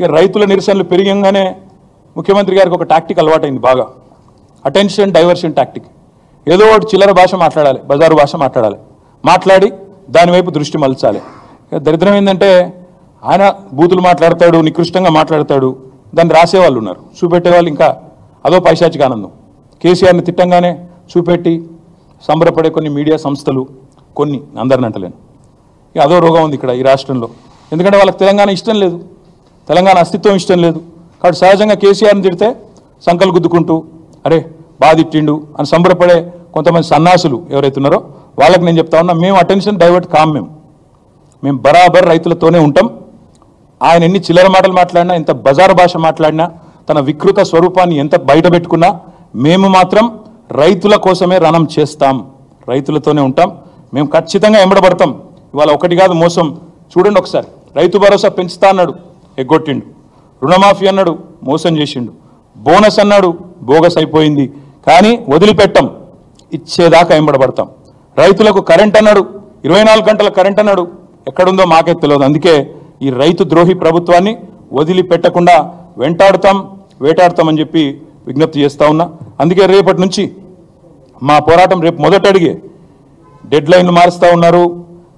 ఇక రైతుల నిరసనలు పెరిగంగానే ముఖ్యమంత్రి గారికి ఒక టాక్టిక్ అలవాటైంది బాగా. అటెన్షన్ డైవర్షన్ టాక్టిక్ ఏదో ఒకటి చిల్లర భాష మాట్లాడాలి బజారు భాష మాట్లాడాలి. మాట్లాడి దాని వైపు దృష్టి మలచాలి. దరిద్రం ఏంటంటే ఆయన బూతులు మాట్లాడతాడు నికృష్టంగా మాట్లాడతాడు దాన్ని రాసేవాళ్ళు ఉన్నారు. చూపెట్టే వాళ్ళు ఇంకా అదో పైశాచిక ఆనందం. కేసీఆర్ని తిట్టంగానే చూపెట్టి సంబరపడే కొన్ని మీడియా సంస్థలు కొన్ని అందరిని అంటలేను. ఇక అదో రోగం ఉంది ఇక్కడ ఈ రాష్ట్రంలో. ఎందుకంటే వాళ్ళకి తెలంగాణ ఇష్టం లేదు. తెలంగాణ అస్తిత్వం ఇష్టం లేదు. కాబట్టి సహజంగా కేసీఆర్ని తిడితే సంకలు గుద్దుకుంటూ అరే బాధిట్టిండు అని సంబరపడే కొంతమంది సన్నాసులు ఎవరైతే ఉన్నారో వాళ్ళకి నేను చెప్తా ఉన్నా మేము అటెన్షన్ డైవర్ట్ కాం మేము. మేము బరాబర్ రైతులతోనే ఉంటాం. ఆయన ఎన్ని చిల్లర మాటలు మాట్లాడినా ఎంత బజారు భాష మాట్లాడినా తన వికృత స్వరూపాన్ని ఎంత బయట పెట్టుకున్నా మేము మాత్రం రైతుల కోసమే రణం చేస్తాం. రైతులతోనే ఉంటాం. మేము ఖచ్చితంగా ఎంబడబడతాం ఇవాళ ఒకటి కాదు మోసం. చూడండి ఒకసారి. రైతు భరోసా పెంచుతా అన్నాడు. ఎగ్గొట్టిండు. రుణమాఫీ అన్నాడు మోసం చేసిండు. బోనస్ అన్నాడు బోగస్ అయిపోయింది. కానీ వదిలిపెట్టం ఇచ్చేదాకా ఎంబడబడతాం రైతులకు కరెంట్ అన్నాడు ఇరవై నాలుగు గంటల కరెంట్ అన్నాడు. ఎక్కడుందో మాకే తెలియదు. అందుకే ఈ రైతు ద్రోహి ప్రభుత్వాన్ని వదిలిపెట్టకుండా వెంటాడుతాం వేటాడుతామని చెప్పి విజ్ఞప్తి చేస్తా ఉన్నా. అందుకే రేపటి నుంచి మా పోరాటం రేపు మొదట అడిగే డెడ్ లైన్లు మారుస్తూ ఉన్నారు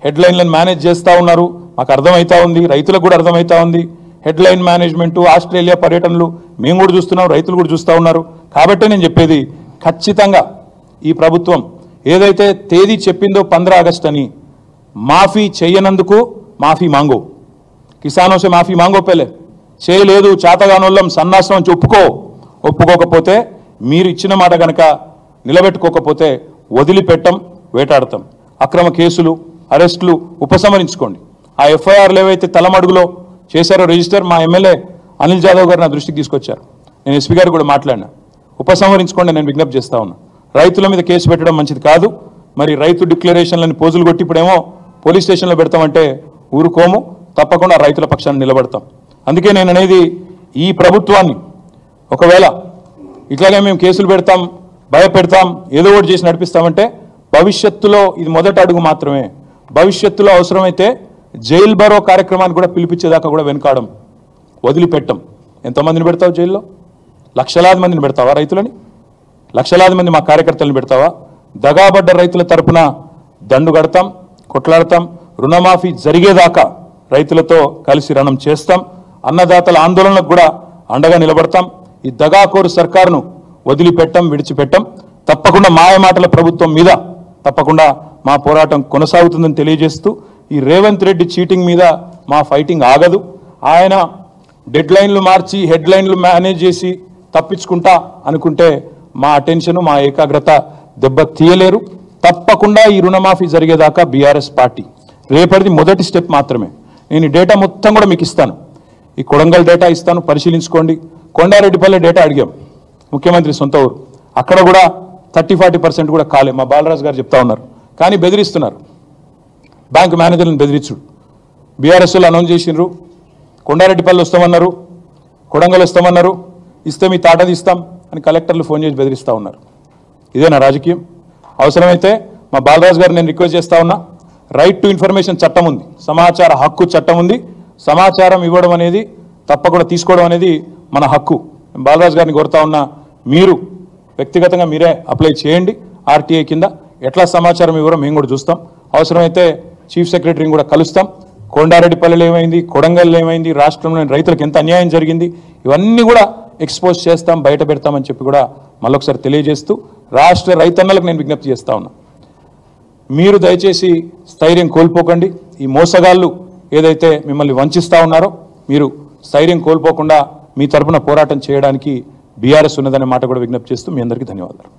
హెడ్ లైన్లను మేనేజ్ చేస్తూ ఉన్నారు. మాకు అర్థమవుతా ఉంది రైతులకు కూడా అర్థమవుతా ఉంది. హెడ్లైన్ మేనేజ్మెంట్ ఆస్ట్రేలియా పర్యటనలు మేము కూడా చూస్తున్నాం రైతులు కూడా చూస్తూ ఉన్నారు. కాబట్టి నేను చెప్పేది ఖచ్చితంగా ఈ ప్రభుత్వం ఏదైతే తేదీ చెప్పిందో పంద్రా ఆగస్ట్ అని మాఫీ చేయనందుకు మాఫీ మాంగో. కిసానోసే మాఫీ మాంగో పెళ్ళే చేయలేదు చేతగానోళ్ళం సన్నాసం అని ఒప్పుకో ఒప్పుకోకపోతే మీరు ఇచ్చిన మాట కనుక నిలబెట్టుకోకపోతే వదిలిపెట్టం వేటాడతాం. అక్రమ కేసులు అరెస్టులు ఉపసంహరించుకోండి ఆ ఎఫ్ఐఆర్లు ఏవైతే తలమడుగులో చేశారో రిజిస్టర్ మా ఎమ్మెల్యే అనిల్ జాదవ్ గారు నా దృష్టికి తీసుకొచ్చారు. నేను ఎస్పీ గారు కూడా మాట్లాడినా. ఉపసంహరించుకోండి నేను విజ్ఞప్తి చేస్తా ఉన్నా. రైతుల మీద కేసు పెట్టడం మంచిది కాదు. మరి రైతు డిక్లరేషన్లని పోజులు కొట్టి ఇప్పుడేమో పోలీస్ స్టేషన్లో పెడతామంటే ఊరుకోము. తప్పకుండా రైతుల పక్షాన్ని నిలబడతాం. అందుకే నేను అనేది ఈ ప్రభుత్వాన్ని ఒకవేళ ఇట్లాగే మేము కేసులు పెడతాం భయపెడతాం ఏదో ఒకటి చేసి నడిపిస్తామంటే భవిష్యత్తులో ఇది మొదటి అడుగు మాత్రమే. భవిష్యత్తులో అవసరమైతే జైల్ బరో కార్యక్రమాన్ని కూడా పిలిపించేదాకా కూడా వెనుకాడం వదిలిపెట్టం. ఎంతమందిని పెడతావు జైల్లో? లక్షలాది మందిని పెడతావా రైతులని? లక్షలాది మంది మా కార్యకర్తలను పెడతావా? దగాబడ్డ రైతుల తరపున దండు కడతాం కొట్లాడతాం రుణమాఫీ జరిగేదాకా రైతులతో కలిసి రణం చేస్తాం అన్నదాతల ఆందోళనకు కూడా అండగా నిలబడతాం. ఈ దగాకోరు సర్కారును వదిలిపెట్టం విడిచిపెట్టం. తప్పకుండా మాయమాటల ప్రభుత్వం మీద తప్పకుండా మా పోరాటం కొనసాగుతుందని తెలియజేస్తూ ఈ రేవంత్ రెడ్డి చీటింగ్ మీద మా ఫైటింగ్ ఆగదు. ఆయన డెడ్ లైన్లు మార్చి హెడ్ లైన్లు మేనేజ్ చేసి తప్పించుకుంటా అనుకుంటే మా అటెన్షన్ మా ఏకాగ్రత దెబ్బ తీయలేరు. తప్పకుండా ఈ రుణమాఫీ జరిగేదాకా బీఆర్ఎస్ పార్టీ. రేపటిది మొదటి స్టెప్ మాత్రమే. నేను డేటా మొత్తం కూడా మీకు ఇస్తాను. ఈ కొడంగల్ డేటా ఇస్తాను పరిశీలించుకోండి. కొండారెడ్డిపల్లె డేటా అడిగాం. ముఖ్యమంత్రి సొంత ఊరు. అక్కడ కూడా థర్టీ ఫార్టీ పర్సెంట్ కూడా కాలే. మా బాలరాజు గారు చెప్తా ఉన్నారు. కానీ బెదిరిస్తున్నారు. బ్యాంక్ మేనేజర్లను బెదిరించుడు బీఆర్ఎస్ అనౌన్స్ చేసిండ్రు. కొండారెడ్డిపల్లి వస్తామన్నారు. కొడంగల్ వస్తామన్నారు. ఇస్తే మీ తాటది ఇస్తాం అని కలెక్టర్లు ఫోన్ చేసి బెదిరిస్తూ ఉన్నారు. ఇదే నా రాజకీయం? అవసరమైతే మా బాలరాజు గారు నేను రిక్వెస్ట్ చేస్తా ఉన్నా. రైట్ టు ఇన్ఫర్మేషన్ చట్టం ఉంది. సమాచార హక్కు చట్టం ఉంది. సమాచారం ఇవ్వడం అనేది తప్పకుండా తీసుకోవడం అనేది మన హక్కు. బాలరాజు గారిని కోరుతా ఉన్నా మీరు వ్యక్తిగతంగా మీరే అప్లై చేయండి. ఆర్టీఐ కింద ఎట్లా సమాచారం ఇవ్వడం మేము కూడా చూస్తాం. అవసరమైతే చీఫ్ సెక్రటరీని కూడా కలుస్తాం. కొండారెడ్డిపల్లెలో ఏమైంది? కొడంగల్లో ఏమైంది? రాష్ట్రంలోని రైతులకు ఎంత అన్యాయం జరిగింది? ఇవన్నీ కూడా ఎక్స్పోజ్ చేస్తాం బయట పెడతామని చెప్పి కూడా మళ్ళొకసారి తెలియజేస్తూ రాష్ట్ర రైతన్నలకు నేను విజ్ఞప్తి చేస్తా ఉన్నా. మీరు దయచేసి స్థైర్యం కోల్పోకండి. ఈ మోసగాళ్ళు ఏదైతే మిమ్మల్ని వంచిస్తా ఉన్నారో మీరు స్థైర్యం కోల్పోకుండా మీ తరపున పోరాటం చేయడానికి బీఆర్ఎస్ ఉన్నదనే మాట కూడా విజ్ఞప్తి చేస్తూ మీ అందరికీ ధన్యవాదాలు.